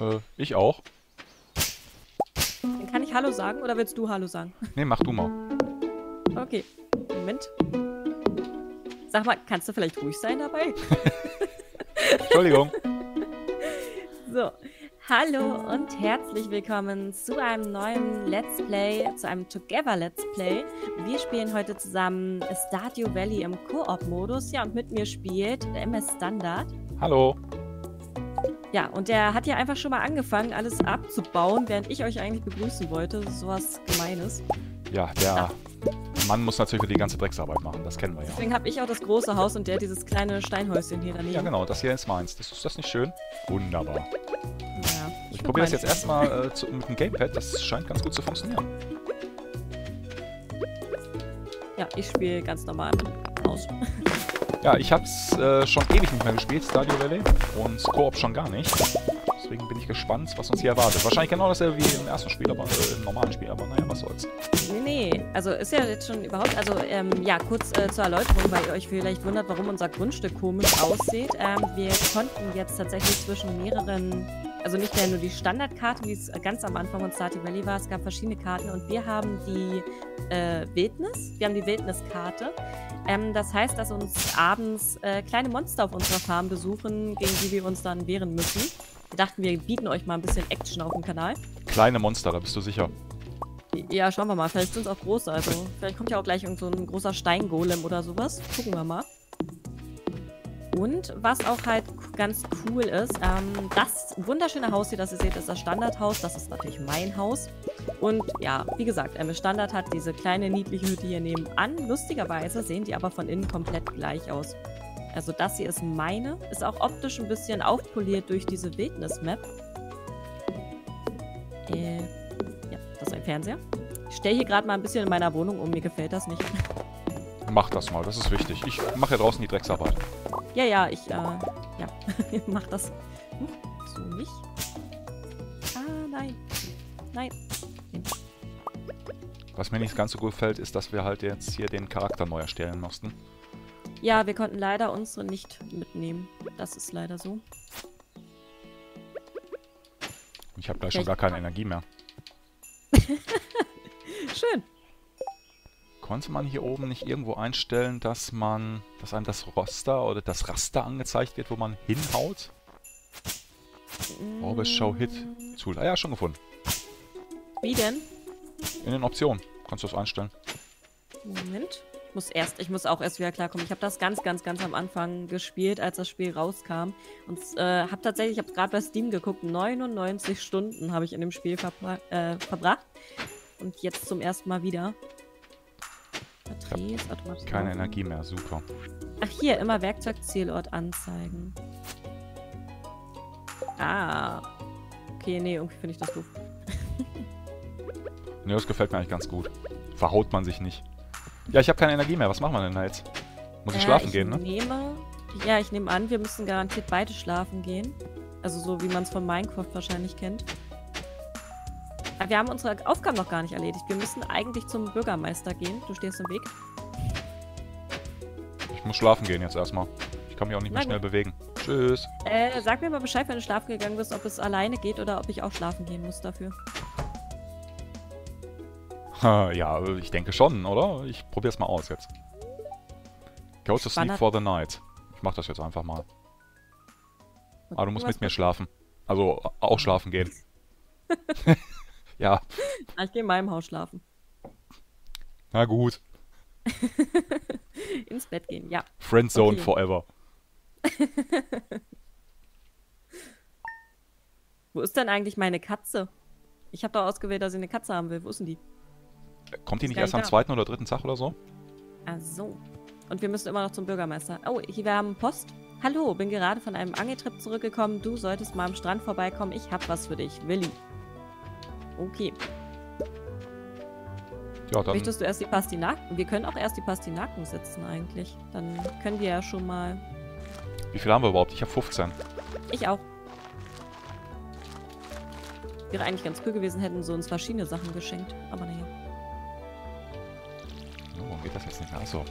Äh, ich auch. Dann kann ich Hallo sagen oder willst du Hallo sagen? Nee, mach du mal. Okay. Moment. Sag mal, kannst du vielleicht ruhig sein dabei? Entschuldigung. So. Hallo und herzlich willkommen zu einem neuen Let's Play, zu einem Together Let's Play. Wir spielen heute zusammen Stardew Valley im Koop-Modus. Ja, und mit mir spielt der MS Standard. Hallo. Ja, und der hat ja einfach schon mal angefangen, alles abzubauen, während ich euch eigentlich begrüßen wollte. Sowas Gemeines. Ja, der Mann muss natürlich wieder die ganze Drecksarbeit machen. Das kennen wir ja. Deswegen habe ich auch das große Haus und der dieses kleine Steinhäuschen hier daneben. Ja, genau. Das hier ist meins. Das, ist das nicht schön? Wunderbar. Ja, Ich probiere das jetzt erstmal äh, mit dem Gamepad. Das scheint ganz gut zu funktionieren. Ja, ich spiele ganz normal Haus. Ja, ich hab's äh, schon ewig nicht mehr gespielt, Stardew Valley. Und Koop schon gar nicht. Deswegen bin ich gespannt, was uns hier erwartet. Wahrscheinlich genau dasselbe wie im ersten Spiel, aber äh, im normalen Spiel. Aber naja, was soll's. Nee, nee, also ist ja jetzt schon überhaupt, also ähm, ja, kurz äh, zur Erläuterung, weil ihr euch vielleicht wundert, warum unser Grundstück komisch aussieht. Ähm, wir konnten jetzt tatsächlich zwischen mehreren, also nicht mehr nur die Standardkarte, wie es ganz am Anfang von Stardew Valley war, es gab verschiedene Karten und wir haben die äh, Wildnis, wir haben die Wildniskarte. Ähm, das heißt, dass uns abends äh, kleine Monster auf unserer Farm besuchen, gegen die wir uns dann wehren müssen. Wir dachten, wir bieten euch mal ein bisschen Action auf dem Kanal. Kleine Monster, da bist du sicher. Ja, schauen wir mal. Vielleicht sind es auch große. Also, vielleicht kommt ja auch gleich irgend so ein großer Steingolem oder sowas. Gucken wir mal. Und was auch halt ganz cool ist, ähm, das wunderschöne Haus hier, das ihr seht, ist das Standardhaus. Das ist natürlich mein Haus. Und ja, wie gesagt, MS Standard hat diese kleine niedliche Hütte hier nebenan. Lustigerweise sehen die aber von innen komplett gleich aus. Also das hier ist meine. Ist auch optisch ein bisschen aufpoliert durch diese Wildnis-Map. Äh, ja, das ist ein Fernseher. Ich stelle hier gerade mal ein bisschen in meiner Wohnung um. Mir gefällt das nicht. Mach das mal, das ist wichtig. Ich mache ja draußen die Drecksarbeit. Ja, ja, ich, äh, ja, mach das. Huch, so nicht. Ah, nein. Nein. Was mir nicht ganz so gut gefällt, ist, dass wir halt jetzt hier den Charakter neu erstellen mussten. Ja, wir konnten leider unsere nicht mitnehmen. Das ist leider so. Ich habe gleich schon gar keine Energie mehr. Schön. Konnte man hier oben nicht irgendwo einstellen, dass man, dass einem das Roster oder das Raster angezeigt wird, wo man hinhaut? Orbis Show Hit Tool. Ah ja, schon gefunden. Wie denn? In den Optionen kannst du das einstellen. Moment. Ich muss erst, ich muss auch erst wieder klarkommen. Ich habe das ganz, ganz, ganz am Anfang gespielt, als das Spiel rauskam. Und äh, habe tatsächlich, ich habe gerade bei Steam geguckt, 99 Stunden habe ich in dem Spiel verbra äh, verbracht. Und jetzt zum ersten Mal wieder. Drehs. Keine Energie mehr, super. Ach hier, immer Werkzeugzielort anzeigen. Ah. Okay, nee, irgendwie finde ich das doof. Ne, das gefällt mir eigentlich ganz gut. Verhaut man sich nicht. Ja, ich habe keine Energie mehr. Was machen wir denn da jetzt? Muss ich Äh, schlafen ich gehen, ne? Nehme, ja, ich nehme an, wir müssen garantiert beide schlafen gehen. Also so, wie man es von Minecraft wahrscheinlich kennt. Wir haben unsere Aufgaben noch gar nicht erledigt. Wir müssen eigentlich zum Bürgermeister gehen. Du stehst im Weg. Ich muss schlafen gehen jetzt erstmal. Ich kann mich auch nicht mehr Na schnell bewegen. Tschüss. Äh, sag mir mal Bescheid, wenn du schlafen gegangen bist, ob es alleine geht oder ob ich auch schlafen gehen muss dafür. Ja, ich denke schon, oder? Ich probier's mal aus jetzt. Go to sleep for the night. Ich mach das jetzt einfach mal. Aber du musst mit mir schlafen. Also auch schlafen gehen. ja, Ah, Ich gehe in meinem Haus schlafen. na gut. Ins Bett gehen, ja. Friendzone Okay. forever. Wo ist denn eigentlich meine Katze? Ich habe doch ausgewählt, dass ich eine Katze haben will. Wo ist denn die? Kommt die nicht erst am nicht da. zweiten oder dritten Tag oder so? Ach so. Und wir müssen immer noch zum Bürgermeister. Oh, hier wir haben Post. Hallo, bin gerade von einem Angeltrip zurückgekommen. Du solltest mal am Strand vorbeikommen. Ich hab was für dich. Willi. Okay. Ja, dann Möchtest du erst die Pastinaken? Wir können auch erst die Pastinaken setzen eigentlich. Dann können wir ja schon mal... Wie viel haben wir überhaupt? Ich habe 15. Ich auch. Wäre eigentlich ganz cool gewesen, hätten sie uns verschiedene Sachen geschenkt. Aber naja. Oh, warum geht das jetzt nicht? Achso.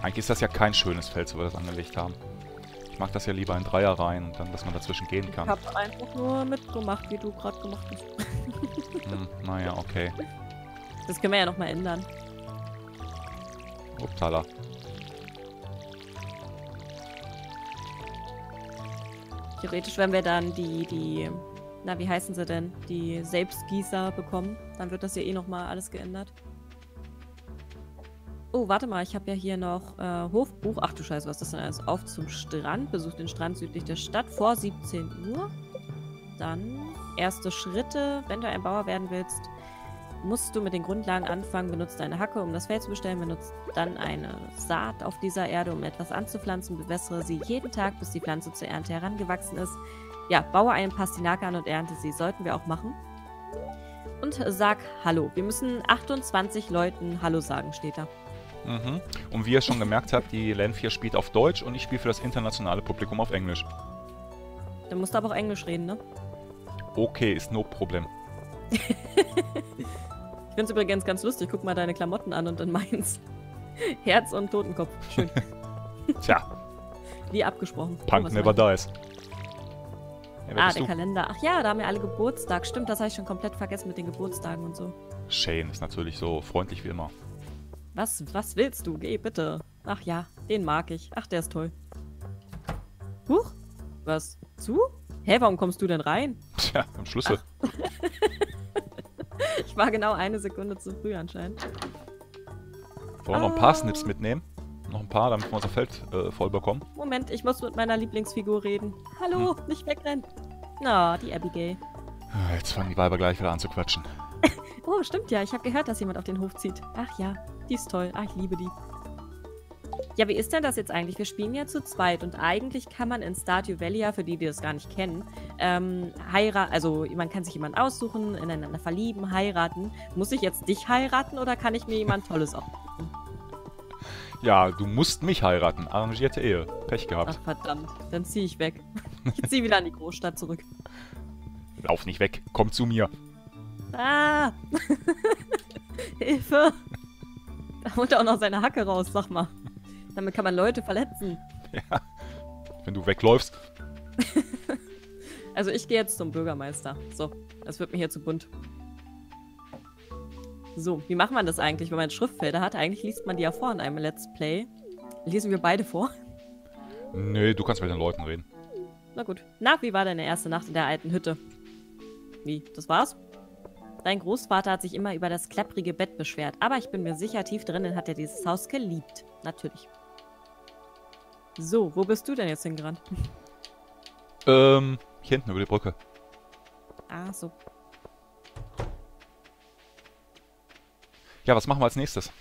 Eigentlich ist das ja kein schönes Feld, so wie wir das angelegt haben. Ich mag das ja lieber in Dreier rein und dann, dass man dazwischen gehen Ich kann. habe einfach nur mitgemacht, wie du gerade gemacht hast. Hm, naja, okay. Das können wir ja nochmal ändern. Uptala. Theoretisch, wenn wir dann die, die, na, wie heißen sie denn? Die Selbstgießer bekommen, dann wird das ja eh nochmal alles geändert. Oh, warte mal, ich habe ja hier noch äh, Hofbuch. Ach du Scheiße, was ist das denn alles? Auf zum Strand. Besucht den Strand südlich der Stadt vor 17 Uhr. Dann erste Schritte. Wenn du ein Bauer werden willst, musst du mit den Grundlagen anfangen. Benutzt eine Hacke, um das Feld zu bestellen. Benutzt dann eine Saat auf dieser Erde, um etwas anzupflanzen. Bewässere sie jeden Tag, bis die Pflanze zur Ernte herangewachsen ist. Ja, baue einen Pastinake an und ernte sie. Sollten wir auch machen. Und sag Hallo. Wir müssen 28 Leuten Hallo sagen, steht da. Mhm. Und wie ihr schon gemerkt habt, die LAN 4 spielt auf Deutsch und ich spiele für das internationale Publikum auf Englisch. Dann musst du aber auch Englisch reden, ne? Okay, ist no Problem. Ich finde es übrigens ganz lustig. Guck mal deine Klamotten an und dann meins. Herz und Totenkopf. Schön. Tja, Wie abgesprochen. Punk Oh, never dies. Ja, wer Ah, der du? Kalender. Ach ja, da haben wir alle Geburtstag. Stimmt, das habe ich schon komplett vergessen mit den Geburtstagen und so. Shane ist natürlich so freundlich wie immer. Was, was willst du? Geh bitte. Ach ja, den mag ich. Ach, der ist toll. Huch? Was? Zu? Hä, warum kommst du denn rein? Tja, am Schlüssel. Ich war genau eine Sekunde zu früh anscheinend. Wollen wir noch ein paar Ah. Snips mitnehmen? Noch ein paar, damit wir unser Feld äh, voll bekommen. Moment, ich muss mit meiner Lieblingsfigur reden. Hallo, nicht wegrennen. Na, die Abigail. Ah, Jetzt fangen die Weiber gleich wieder an zu quatschen. Oh, stimmt ja. Ich habe gehört, dass jemand auf den Hof zieht. Ach ja, die ist toll. Ach, ich liebe die. Ja, wie ist denn das jetzt eigentlich? Wir spielen ja zu zweit und eigentlich kann man in Stardew Valley, ja, für die, die das gar nicht kennen, ähm, heiraten, also man kann sich jemanden aussuchen, ineinander verlieben, heiraten. Muss ich jetzt dich heiraten oder kann ich mir jemand Tolles auch? Ja, du musst mich heiraten. Arrangierte Ehe. Pech gehabt. Ach verdammt, dann ziehe ich weg. Ich ziehe wieder an die Großstadt zurück. Lauf nicht weg. Komm zu mir. Ah! Hilfe! Da holt er auch noch seine Hacke raus, sag mal. Damit kann man Leute verletzen. Ja. Wenn du wegläufst. Also ich gehe jetzt zum Bürgermeister. So, das wird mir hier zu bunt. So, wie macht man das eigentlich, wenn man Schriftfelder hat? Eigentlich liest man die ja vor in einem Let's Play. Lesen wir beide vor? Nee, du kannst mit den Leuten reden. Na gut. Na, wie war deine erste Nacht in der alten Hütte? Wie, das war's? Dein Großvater hat sich immer über das klapprige Bett beschwert, aber ich bin mir sicher, tief drinnen hat er dieses Haus geliebt. Natürlich. So, wo bist du denn jetzt hingerannt? Ähm, hier hinten über die Brücke. Ah, so. Ja, was machen wir als nächstes?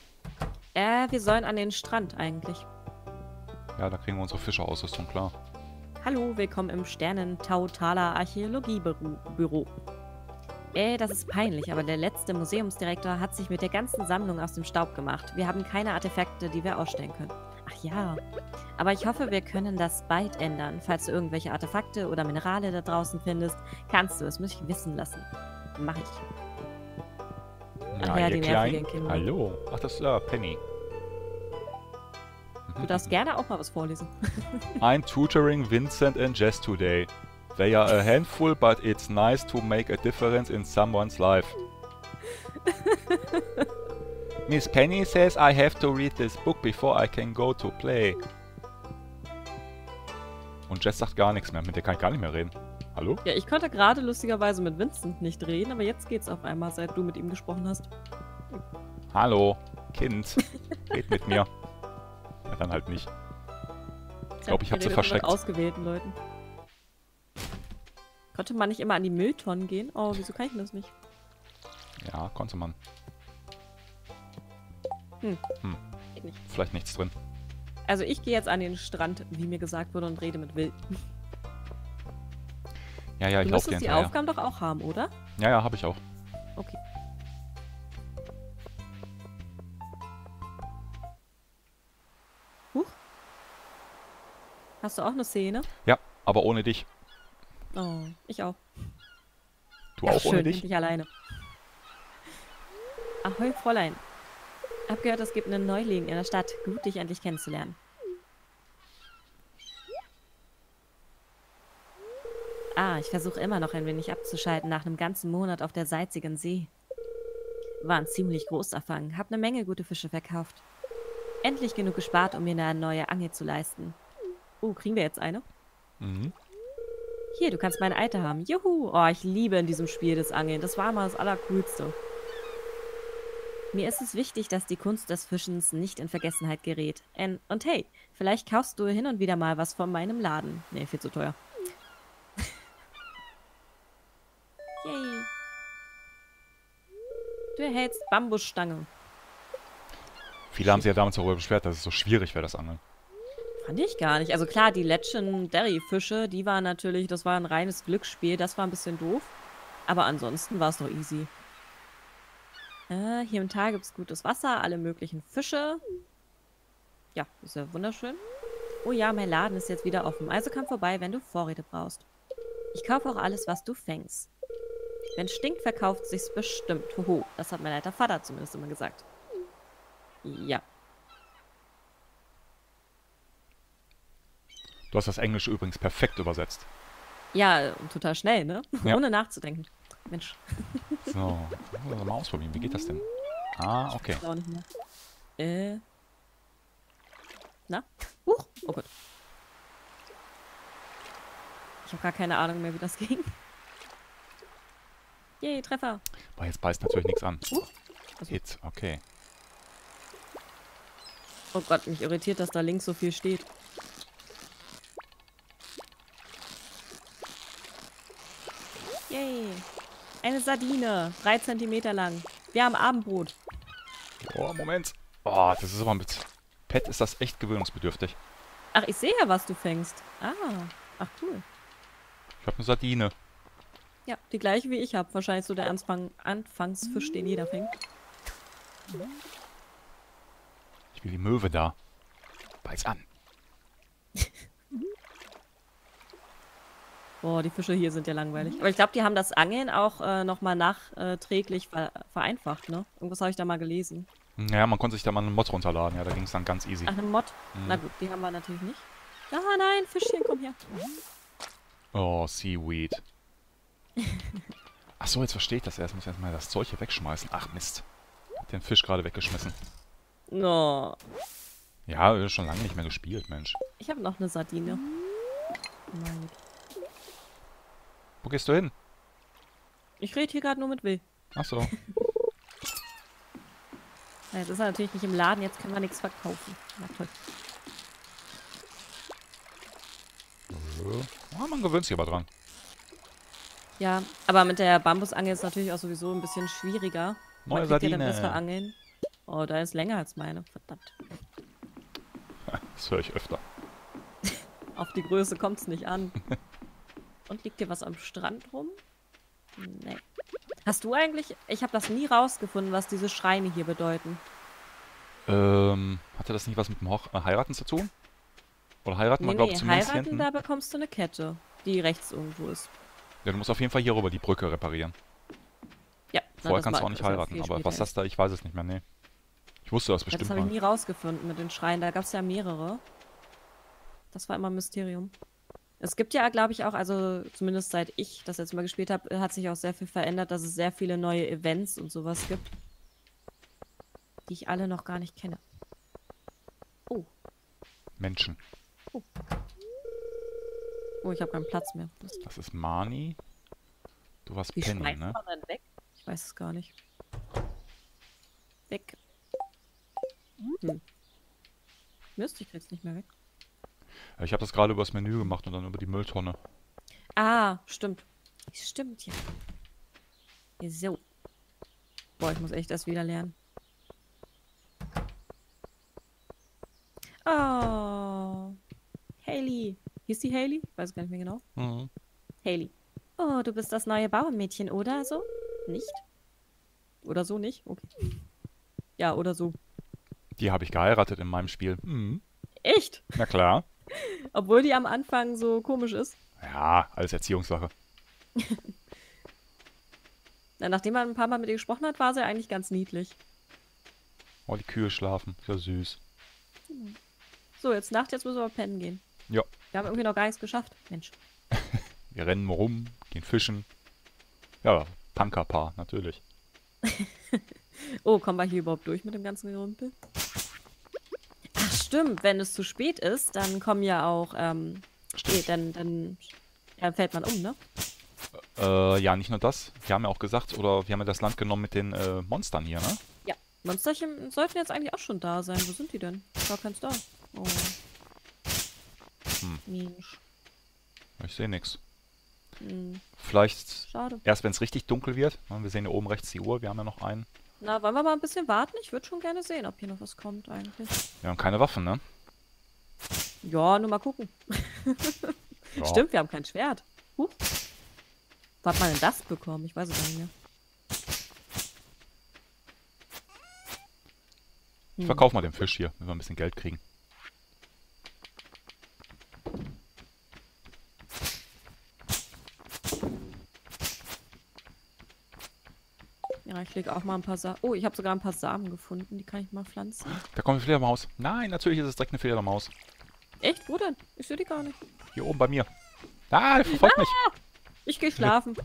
Äh, wir sollen an den Strand eigentlich. Ja, da kriegen wir unsere Fischerausrüstung, klar. Hallo, willkommen im Sternentautaler Archäologiebüro. Äh, das ist peinlich, aber der letzte Museumsdirektor hat sich mit der ganzen Sammlung aus dem Staub gemacht. Wir haben keine Artefakte, die wir ausstellen können. Ach ja. Aber ich hoffe, wir können das bald ändern. Falls du irgendwelche Artefakte oder Minerale da draußen findest, kannst du es mich wissen lassen. Mach ich. Ja, ja, ihr die nervigen Kinder. Hallo. Ach, das ist ja Penny. Du darfst gerne auch mal was vorlesen. I'm tutoring Vincent and Jess today. They are a handful, but it's nice to make a difference in someone's life. Miss Penny says I have to read this book before I can go to play. Und Jess sagt gar nichts mehr, mit der kann ich gar nicht mehr reden. Hallo? Ja, ich konnte gerade lustigerweise mit Vincent nicht reden, aber jetzt geht's auf einmal, seit du mit ihm gesprochen hast. Hallo, Kind. Red mit mir. Ja, dann halt nicht. Ich glaub, ich hab sie verschreckt. ausgewählten Leuten. Konnte man nicht immer an die Mülltonnen gehen? Oh, wieso kann ich das nicht? Ja, konnte man. Hm. Hm. Geht nicht. Vielleicht nichts drin. Also ich gehe jetzt an den Strand, wie mir gesagt wurde, und rede mit Will. Ja, ja, ich du laufe dir müsstest die hinterher. Aufgaben doch auch haben, oder? Ja, ja, habe ich auch. Okay. Huch. Hast du auch eine Szene? Ja, aber ohne dich. Oh, ich auch. Du Ach, auch schön, ohne dich? endlich alleine. Ahoi, Fräulein. Hab gehört, es gibt einen Neuling in der Stadt. Gut, dich endlich kennenzulernen. Ah, ich versuche immer noch ein wenig abzuschalten nach einem ganzen Monat auf der salzigen See. War ein ziemlich großer Fang, hab eine Menge gute Fische verkauft. Endlich genug gespart, um mir eine neue Angel zu leisten. Oh, kriegen wir jetzt eine? Mhm. Hier, du kannst meine alte haben. Juhu! Oh, ich liebe in diesem Spiel das Angeln. Das war mal das Allercoolste. Mir ist es wichtig, dass die Kunst des Fischens nicht in Vergessenheit gerät. Und, und hey, vielleicht kaufst du hin und wieder mal was von meinem Laden. Nee, viel zu teuer. Yay. Du erhältst Bambusstange. Viele haben sich ja damals darüber beschwert, dass es so schwierig wäre, das Angeln. Fand ich gar nicht. Also klar, die Legendary-Fische, die waren natürlich, das war ein reines Glücksspiel. Das war ein bisschen doof. Aber ansonsten war es doch easy. Äh, hier im Tal gibt es gutes Wasser, alle möglichen Fische. Ja, ist ja wunderschön. Oh ja, mein Laden ist jetzt wieder offen. Also komm vorbei, wenn du Vorräte brauchst. Ich kaufe auch alles, was du fängst. Wenn stinkt, verkauft sich's bestimmt. Hoho, das hat mein alter Vater zumindest immer gesagt. Ja. Du hast das Englische übrigens perfekt übersetzt. Ja, total schnell, ne? Ja. Ohne nachzudenken. Mensch, So, wir mal ausprobieren. Wie geht das denn? Ah, okay. auch nicht mehr. Äh. Na? Huch! Oh Gott. Ich habe gar keine Ahnung mehr, wie das ging. Yay, Treffer. Boah, jetzt beißt natürlich nichts an. Also- Hit, okay. Oh Gott, mich irritiert, dass da links so viel steht. Yay. Eine Sardine. Drei Zentimeter lang. Wir haben Abendbrot. Oh, Moment. Oh, das ist aber mit Pet ist das echt gewöhnungsbedürftig. Ach, ich sehe ja, was du fängst. Ah. Ach, cool. Ich habe eine Sardine. Ja, die gleiche wie ich habe. Wahrscheinlich so der Anfang Anfangsfisch, den jeder fängt. Ich will die Möwe da. Beiß an. Boah, die Fische hier sind ja langweilig. Aber ich glaube, die haben das Angeln auch äh, nochmal nachträglich ver vereinfacht, ne? Irgendwas habe ich da mal gelesen. Ja, man konnte sich da mal einen Mod runterladen. Ja, da ging es dann ganz easy. Ach, eine Mod? Mhm. Na gut, die haben wir natürlich nicht. Ah, nein, Fischchen, komm her. Oh, Seaweed. Ach so, jetzt verstehe ich das erst. Muss erstmal das Zeug hier wegschmeißen. Ach, Mist. Hab den Fisch gerade weggeschmissen. No. Ja, schon lange nicht mehr gespielt, Mensch. Ich habe noch eine Sardine. Gut. Wo gehst du hin? Ich rede hier gerade nur mit Will. Ach so. Ja, Jetzt ist er natürlich nicht im Laden, jetzt können wir nichts verkaufen. Na toll. Ja, man gewöhnt sich aber dran. Ja, aber mit der Bambusangel ist natürlich auch sowieso ein bisschen schwieriger. Neue Man ja dann Sardine. bessere Angeln. Oh, da ist länger als meine. Verdammt. Das höre ich öfter. Auf die Größe kommt es nicht an. Und liegt dir was am Strand rum? Nee. Hast du eigentlich... Ich habe das nie rausgefunden, was diese Schreine hier bedeuten. Ähm, hatte das nicht was mit dem Hoch äh, Heiraten zu tun? Oder heiraten Nee, man, glaube nee, zumindest heiraten, hinten? da bekommst du eine Kette, die rechts irgendwo ist. Ja, du musst auf jeden Fall hier rüber die Brücke reparieren. Ja. Vorher kannst du auch nicht heiraten, aber was das da, ich weiß es nicht mehr, nee. Ich wusste das Ja, bestimmt das habe ich nie rausgefunden mit den Schreien. Da gab es ja mehrere. Das war immer ein Mysterium. Es gibt ja, glaube ich, auch, also zumindest seit ich das jetzt mal gespielt habe, hat sich auch sehr viel verändert, dass es sehr viele neue Events und sowas gibt, die ich alle noch gar nicht kenne. Oh, Menschen. oh, ich habe keinen Platz mehr. Das, Das ist Mani. Du warst wie Penny, schmeißt ne? man dann weg? Ich weiß es gar nicht. Weg. Hm. Mist, ich krieg's nicht mehr weg. Ja, Ich habe das gerade übers Menü gemacht und dann über die Mülltonne. Ah, stimmt. Stimmt, ja. So. Boah, ich muss echt das wieder lernen. Oh. Haley. Hieß die Haley? Ich weiß gar nicht mehr genau. Mhm. Haley. Oh, du bist das neue Bauernmädchen, oder so? Nicht? Oder so nicht? Okay. Ja, oder so. Die habe ich geheiratet in meinem Spiel. Mhm. Echt? Na klar. Obwohl die am Anfang so komisch ist. Ja, alles Erziehungssache. Na, nachdem man ein paar Mal mit ihr gesprochen hat, war sie eigentlich ganz niedlich. Oh, die Kühe schlafen. Ist ja süß. So, jetzt Nacht, jetzt müssen wir pennen gehen. Ja. Wir haben irgendwie noch gar nichts geschafft. Mensch. Wir rennen rum, gehen fischen. Ja, Punkerpaar, natürlich. oh, kommen wir hier überhaupt durch mit dem ganzen Gerümpel? Stimmt. Wenn es zu spät ist, dann kommen ja auch, ähm, nee, dann, dann ja, fällt man um, ne? Äh, ja, nicht nur das. Wir haben ja auch gesagt, oder wir haben ja das Land genommen mit den äh, Monstern hier, ne? Ja. Monsterchen sollten jetzt eigentlich auch schon da sein. Wo sind die denn? Gar keins da. Oh. Hm. Mensch. Ich sehe nichts. Hm. Vielleicht Schade. erst, wenn es richtig dunkel wird. Wir sehen hier oben rechts die Uhr. Wir haben ja noch einen. Na, wollen wir mal ein bisschen warten? Ich würde schon gerne sehen, ob hier noch was kommt eigentlich. Wir haben keine Waffen, ne? Ja, nur mal gucken. Ja. Stimmt, wir haben kein Schwert. Huch. Wo hat man denn das bekommen? Ich weiß es gar nicht mehr. Ich verkaufe mal den Fisch hier, wenn wir ein bisschen Geld kriegen. Ich lege auch mal ein paar Samen. Oh, ich habe sogar ein paar Samen gefunden. Die kann ich mal pflanzen. Da kommt eine Fledermaus. Nein, natürlich ist es direkt eine Fledermaus. Echt? Wo denn? Ich sehe die gar nicht. Hier oben bei mir. Ah, der verfolgt mich. Ich gehe schlafen.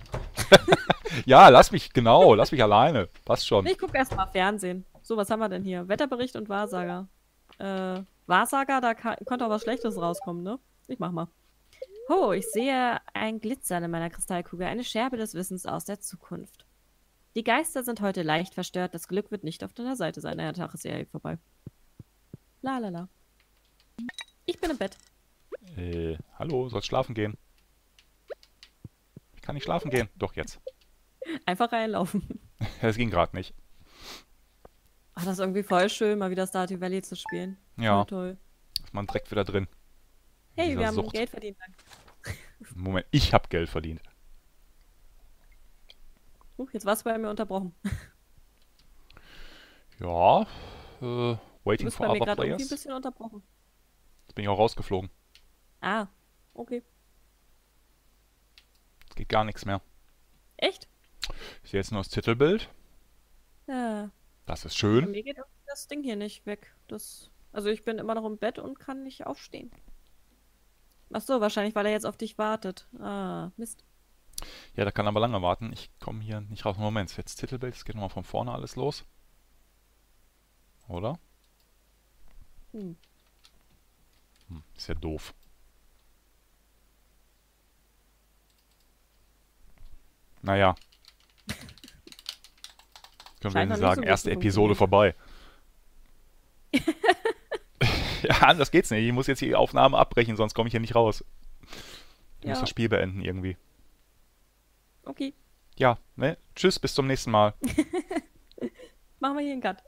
Ja, lass mich, genau, lass mich alleine. Passt schon. Ich gucke erst mal Fernsehen. So, was haben wir denn hier? Wetterbericht und Wahrsager. Äh, Wahrsager, da konnte auch was Schlechtes rauskommen, ne? Ich mach mal. Oh, ich sehe ein Glitzern in meiner Kristallkugel, eine Scherbe des Wissens aus der Zukunft. Die Geister sind heute leicht verstört, das Glück wird nicht auf deiner Seite sein. Naja, Tag ist ja eh vorbei. La la la. Ich bin im Bett. Äh, hallo, sollst schlafen gehen? Ich kann nicht schlafen gehen. Doch, jetzt. Einfach reinlaufen. Es ging gerade nicht. Ach, das ist irgendwie voll schön, mal wieder Stardew Valley zu spielen. Ja, Toll, toll. ist man direkt wieder drin. Hey, wir haben Sucht. Geld verdient. Moment, ich habe Geld verdient. Uh, jetzt warst du bei mir unterbrochen. Ja, äh, waiting for bei other gerade irgendwie ein players. bisschen unterbrochen. Jetzt bin ich auch rausgeflogen. Ah, okay. Es geht gar nichts mehr. Echt? Ich sehe jetzt nur das Titelbild. Ja. Das ist Bei schön. mir geht das Ding hier nicht weg. Das, also ich bin immer noch im Bett und kann nicht aufstehen. Ach so, wahrscheinlich, weil er jetzt auf dich wartet. Ah, Mist. Ja, da kann aber lange warten. Ich komme hier nicht raus. Moment, jetzt Titelbild. Es geht nochmal von vorne alles los. Oder? Hm. Hm, ist ja doof. Naja. Können wir so sagen, gut erste Episode vorbei. ja, anders geht's nicht. Ich muss jetzt die Aufnahme abbrechen, sonst komme ich hier nicht raus. Ich muss Ja. das Spiel beenden irgendwie. Okay, Ja, ne? Tschüss, bis zum nächsten Mal. machen wir hier einen Cut.